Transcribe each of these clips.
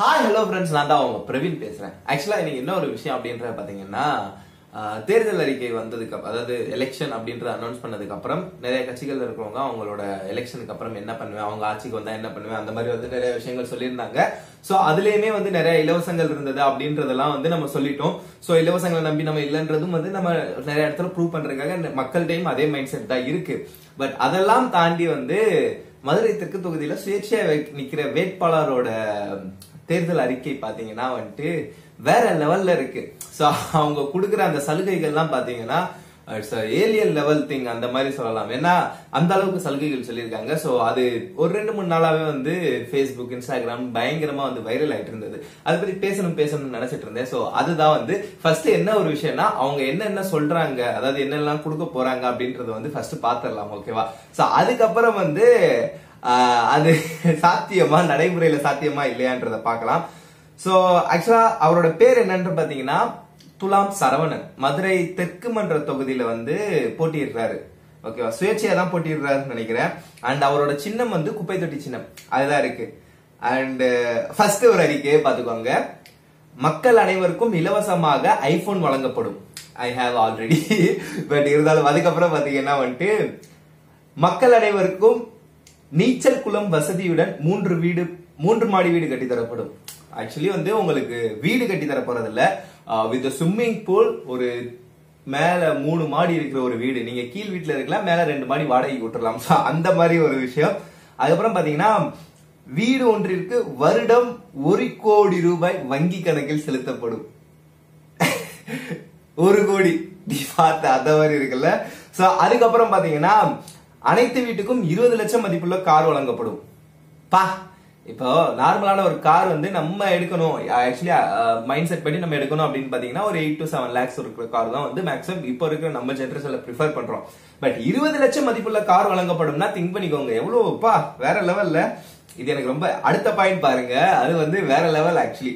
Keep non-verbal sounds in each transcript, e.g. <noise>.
Hi hello friends நான் தான் அவங்க பிரவீன் பேசுறேன். ஆக்சுவலா இன்னைக்கு என்ன ஒரு விஷயம் அப்படின்ற பாத்தீங்கன்னா தேர்தல் அறிக்கை வந்ததுக்கு அதாவது எலெக்ஷன் அப்படின்றத அனௌன்ஸ் பண்ணதுக்கு அப்புறம் நிறைய கட்சிகள் இருக்கிறவங்க அவங்களோட எலெக்ஷனுக்கு அப்புறம் என்ன பண்ணுவேன் அவங்க ஆட்சிக்கு வந்தா என்ன பண்ணுவேன் அந்த மாதிரி வந்து நிறைய விஷயங்கள் சொல்லியிருந்தாங்க. சோ அதுலயுமே வந்து நிறைய இலவசங்கள் இருந்தது அப்படின்றதெல்லாம் வந்து நம்ம சொல்லிட்டோம். சோ இலவசங்களை நம்பி நம்ம இல்லைன்றதும் வந்து நம்ம நிறைய இடத்துல ப்ரூவ் பண்றதுக்காக மக்கள்கிட்டயும் அதே மைண்ட் செட் தான் இருக்கு. பட் அதெல்லாம் தாண்டி வந்து மதுரை தெற்கு தொகுதியில சுயேட்சையாக நிற்கிற நிக்கிற வேட்பாளரோட தேர்தல் அறிக்கை பாத்தீங்கன்னா வந்துட்டு வேற லெவல்ல இருக்கு. சோ அவங்க கொடுக்குற அந்த சலுகைகள்லாம் பாத்தீங்கன்னா இட்ஸ் ஏலியன் லெவல் திங் அந்த மாதிரி சொல்லலாம். ஏன்னா அந்த அளவுக்கு சலுகைகள் சொல்லியிருக்காங்க. ஸோ அது ஒரு ரெண்டு மூணு நாளாவே வந்து ஃபேஸ்புக் இன்ஸ்டாகிராம் பயங்கரமா வந்து வைரல் ஆயிட்டு இருந்தது. அதை பத்தி பேசணும் பேசணும்னு நினைச்சிட்டு இருந்தேன். ஸோ அதுதான் வந்து ஃபர்ஸ்ட் என்ன ஒரு விஷயம்னா அவங்க என்னென்ன சொல்றாங்க அதாவது என்னெல்லாம் கொடுக்க போறாங்க அப்படின்றத வந்து ஃபர்ஸ்ட் பாத்திரலாம் ஓகேவா ஸோ அதுக்கப்புறம் வந்து அது சாத்தியமா நடைமுறையில சாத்தியமா இல்லையான்றத பார்க்கலாம். ஸோ ஆக்சுவலா அவரோட பேர் என்னன்னு பாத்தீங்கன்னா துலாம் சரவணன் மதுரை தெற்கு மன்ற தொகுதியில வந்து போட்டியிடுறாரு. ஓகேவா சுயேட்சையா தான் போட்டிடுறாருன்னு நினைக்கிறேன். அண்ட் அவரோட சின்னம் வந்து குப்பை தொட்டி சின்னம். அதுதான் இருக்கு. அண்ட் ஃபர்ஸ்ட் uh, ஒரு அறிக்கையை பாத்துக்கோங்க மக்கள் அனைவருக்கும் இலவசமாக ஐபோன் வழங்கப்படும். ஐ ஹாவ் ஆல்ரெடி பட் இருந்தாலும் அதுக்கப்புறம் பாத்தீங்கன்னா வந்துட்டு மக்கள் அனைவருக்கும் நீச்சல் குளம் வசதியுடன் மூன்று வீடு மூன்று மாடி வீடு கட்டி தரப்படும் ஆக்சுவலி வந்து உங்களுக்கு வீடு கட்டி தர போறது இல்ல வித் ஸ்விம்மிங் பூல் ஒரு மேல மூணு மாடி இருக்கிற ஒரு வீடு. நீங்க கீழ் வீட்டுல இருக்கலாம் மேல ரெண்டு மாடி வாடகைக்கு விட்டுறலாம். <laughs> அந்த மாதிரி ஒரு விஷயம். அதுக்கப்புறம் பாத்தீங்கன்னா வீடு ஒன்றிற்கு வருடம் ஒரு கோடி ரூபாய் வங்கி கணக்கில் செலுத்தப்படும். <laughs> ஒரு கோடி. நீ பார்த்த அந்த மாதிரி இருக்குல்ல? சோ அதுக்கப்புறம் பாத்தீங்கன்னா அனைத்து வீட்டுக்கும் இருபது லட்சம் மதிப்புள்ள கார் வழங்கப்படும். பா இப்போ நார்மலான ஒரு கார் வந்து நம்ம எடுக்கணும். ஆக்சுவலி மைண்ட் செட் பண்ணி நம்ம எடுக்கணும் அப்படின்னு பாத்தீங்கன்னா ஒரு எயிட் டு செவன் லேக்ஸ் இருக்கிற கார் தான் வந்து மேக்ஸிமம் இப்போ இருக்கிற நம்ம ஜென்ரேஷன்ல ப்ரிஃபர் பண்றோம். பட் இருபது லட்சம் மதிப்புள்ள கார் வழங்கப்படும்னா திங்க் பண்ணிக்கோங்க. எவ்வளவுப்பா வேற லெவல்ல இது எனக்கு ரொம்ப அடுத்த பாயிண்ட் பாருங்க. அது வந்து வேற லெவல் ஆக்சுவலி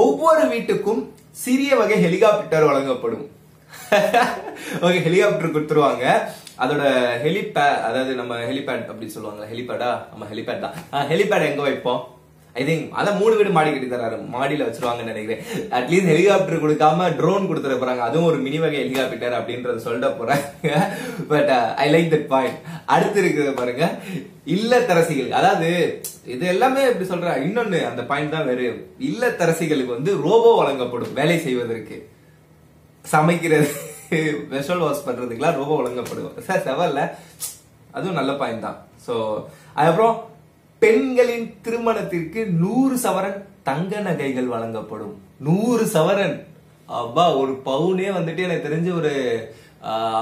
ஒவ்வொரு வீட்டுக்கும் சிறிய வகை ஹெலிகாப்டர் வழங்கப்படும். <laughs> ஓகே ஹெலிகாப்டர் கொடுத்துருவாங்க. அதோட ஹெலிபேட் அதாவது நம்ம ஹெலிபேட் அப்படின்னு சொல்லுவாங்க ஹெலிபேடா நம்ம ஹெலிபேட் தான். ஹெலிபேட் எங்க வைப்போம்? ஐ திங்க் அதான் மூணு வீடு மாடி கட்டி தராரு மாடியில வச்சிருவாங்கன்னு நினைக்கிறேன். அட்லீஸ்ட் ஹெலிகாப்டர் கொடுக்காம ட்ரோன் கொடுத்துட போறாங்க. அதுவும் ஒரு மினி வகை ஹெலிகாப்டர் அப்படின்றத சொல்லிட போறாங்க but I like that point அடுத்து இருக்கிறத பாருங்க. இல்லத்தரசிகள். அதாவது இது எல்லாமே எப்படி சொல்ற? இன்னொன்னு அந்த பாயிண்ட் தான் வேறு. இல்லத்தரசிகளுக்கு வந்து ரோபோ வழங்கப்படும். வேலை செய்வதற்கு. சமைக்கிறது. வெஷல் வாஷ் பண்றதுக்குலாம் ரொம்ப வழங்கப்படுவோம் சார் செவல்ல அதுவும் நல்ல பாயிண்ட் தான். ஸோ அதுக்கப்புறம் பெண்களின் திருமணத்திற்கு நூறு சவரன் தங்க நகைகள் வழங்கப்படும். நூறு சவரன். அப்பா ஒரு பவுனே வந்துட்டு எனக்கு தெரிஞ்சு ஒரு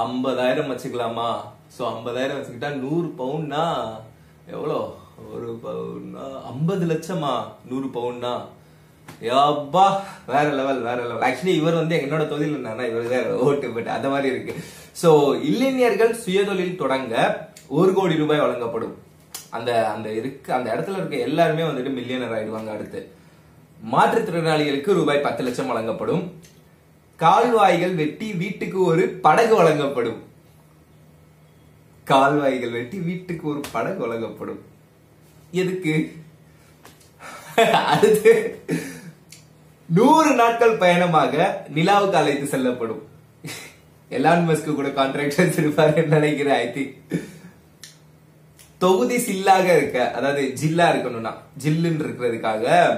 ஐம்பதாயிரம் வச்சுக்கலாமா? ஸோ ஐம்பதாயிரம் வச்சுக்கிட்டா நூறு பவுன்னா எவ்வளோ? ஒரு பவுன்னா ஐம்பது லட்சமா? நூறு பவுன்னா? அப்பா வேற லெவல் வேற லெவல் ஆக்சுவலி இவர் வந்து என்னோட தொழில் என்னன்னா இவர் தான் ஓட்டு பட் அந்த மாதிரி இருக்கு. சோ இளைஞர்கள் சுயதொழில் தொடங்க ஒரு கோடி ரூபாய் வழங்கப்படும். அந்த அந்த இருக்கு அந்த இடத்துல இருக்க எல்லாருமே வந்துட்டு மில்லியனர் ஆயிடுவாங்க அடுத்து. மாற்றுத்திறனாளிகளுக்கு ரூபாய் பத்து லட்சம் வழங்கப்படும். கால்வாய்கள் வெட்டி வீட்டுக்கு ஒரு படகு வழங்கப்படும். கால்வாய்கள் வெட்டி வீட்டுக்கு ஒரு படகு வழங்கப்படும். எதுக்கு? அடுத்து நூறு நாட்கள் பயணமாக நிலாவுக்கு அழைத்து செல்லப்படும். எலான் மஸ்க்கு கூட கான்ட்ராக்ட் வச்சிருப்பாரு நினைக்கிறேன் ஐ திங்க் தொகுதி சில்லாக இருக்க அதாவது ஜில்லா இருக்கணும்னா ஜில்லுன்னு இருக்கிறதுக்காக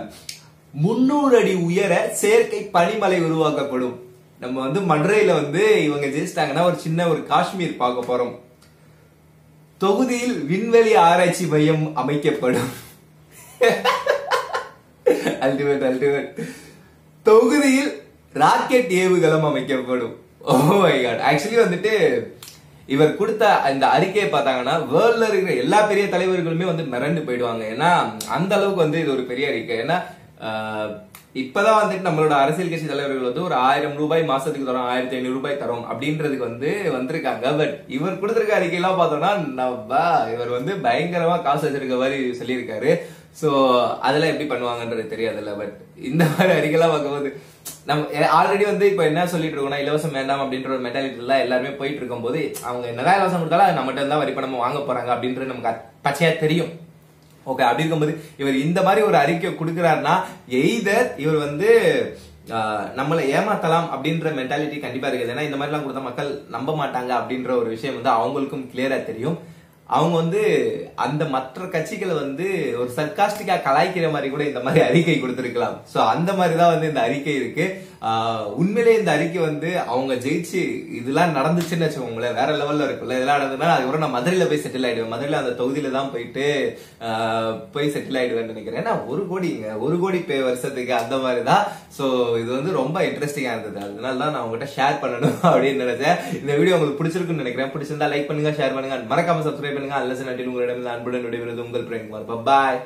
முன்னூறு அடி உயர செயற்கை பனிமலை உருவாக்கப்படும். நம்ம வந்து மதுரையில வந்து இவங்க ஜெயிச்சிட்டாங்கன்னா ஒரு சின்ன ஒரு காஷ்மீர் பார்க்க போறோம். தொகுதியில் விண்வெளி ஆராய்ச்சி மையம் அமைக்கப்படும். <laughs> <laughs> அல்டிமேட் அல்டிமேட் தொகுதியில் ராக்கெட் ஏவுகலம் அமைக்கப்படும். ஓ மை காட் ஆக்சுவலி வந்துட்டு இவர் கொடுத்த இந்த அறிக்கையை பார்த்தாங்கன்னா வேர்ல்ட்ல இருக்கிற எல்லா பெரிய தலைவர்களுமே வந்து மிரண்டு போயிடுவாங்க. ஏன்னா அந்த அளவுக்கு வந்து இது ஒரு பெரிய அறிக்கை. ஏன்னா ஆஹ், இப்பதான் வந்துட்டு நம்மளோட அரசியல் கட்சி தலைவர்கள் வந்து ஒரு ஆயிரம் ரூபாய் மாசத்துக்கு தரோம் ஆயிரத்தி ஐநூறு ரூபாய் தரோம் அப்படின்றதுக்கு வந்து வந்திருக்காங்க. பட் இவர் கொடுத்திருக்க அறிக்கையெல்லாம் பார்த்தோம்னா நம்ம இவர் வந்து பயங்கரமா காசு வச்சிருக்க மாதிரி சொல்லியிருக்காரு. ஸோ அதெல்லாம் எப்படி பண்ணுவாங்கன்றது தெரியாதுல்ல பட் இந்த மாதிரி அறிக்கைலாம் பார்க்கும்போது நம்ம ஆல்ரெடி வந்து இப்போ என்ன சொல்லிட்டு இருக்கோம்னா இலவசம் வேண்டாம் அப்படின்ற ஒரு மெட்டாலிட்டிலாம் எல்லாருமே போயிட்டு இருக்கும்போது அவங்க என்னதான் இலவசம் கொடுத்தாலும் அது நம்மகிட்ட தான் வரி பணம் வாங்க போறாங்க அப்படின்றது நமக்கு பச்சையா தெரியும். ஓகே அப்படி இருக்கும்போது இவர் இந்த மாதிரி ஒரு அறிக்கை கொடுக்குறாருன்னா எய்தர் இவர் வந்து நம்மளை ஏமாத்தலாம் அப்படின்ற மென்டாலிட்டி கண்டிப்பா இருக்குது. ஏன்னா இந்த மாதிரிலாம் கொடுத்தா மக்கள் நம்ப மாட்டாங்க அப்படின்ற ஒரு விஷயம் வந்து அவங்களுக்கும் கிளியரா தெரியும். அவங்க வந்து அந்த மற்ற கட்சிகளை வந்து ஒரு சர்காஸ்டிக்கா கலாய்க்கிற மாதிரி கூட இந்த மாதிரி அறிக்கை கொடுத்துருக்கலாம். சோ அந்த மாதிரி தான் வந்து இந்த அறிக்கை இருக்கு. உண்மையிலே இந்த அறிக்கை வந்து அவங்க ஜெயிச்சு இதெல்லாம் நடந்துச்சுன்னு வச்சுக்கோங்களேன் வேற லெவல்ல இருக்குல்ல இதெல்லாம் நடந்ததுன்னா அதுக்கப்புறம் நான் மதுரையில போய் செட்டில் ஆயிடுவேன். மதுரையில அந்த தொகுதியில தான் போயிட்டு போய் செட்டில் ஆயிடுவேன்னு நினைக்கிறேன். ஏன்னா ஒரு கோடிங்க ஒரு கோடி பே வருஷத்துக்கு அந்த மாதிரி தான் ஸோ இது வந்து ரொம்ப இன்ட்ரெஸ்டிங்கா இருந்தது. அதனால தான் நான் உங்ககிட்ட ஷேர் பண்ணணும் <laughs> அப்படின்னு நினைச்சேன். இந்த வீடியோ உங்களுக்கு பிடிச்சிருக்குன்னு நினைக்கிறேன். பிடிச்சிருந்தா லைக் பண்ணுங்க ஷேர் பண்ணுங்க. மறக்காம சப்ஸ்கிரைப் பண்ணுங்க. அல்லது நன்றி. உங்களிடம் அன்புடன் விடைபெறுவது உங்கள் பிரேம்குமார் பாய்